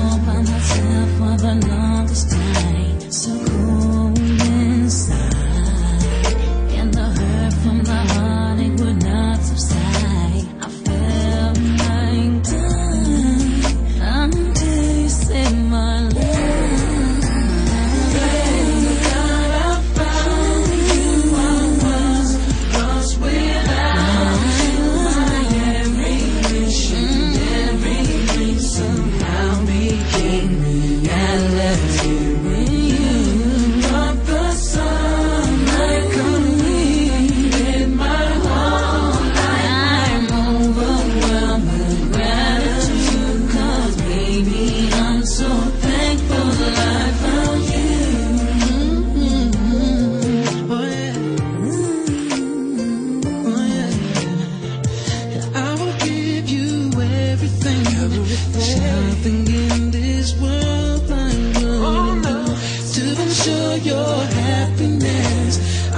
all by myself for the long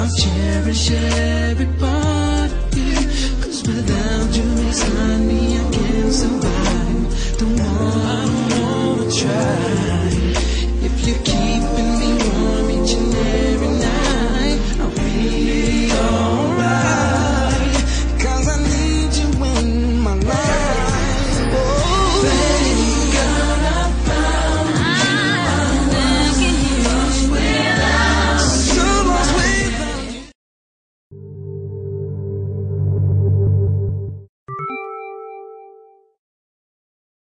cherish every part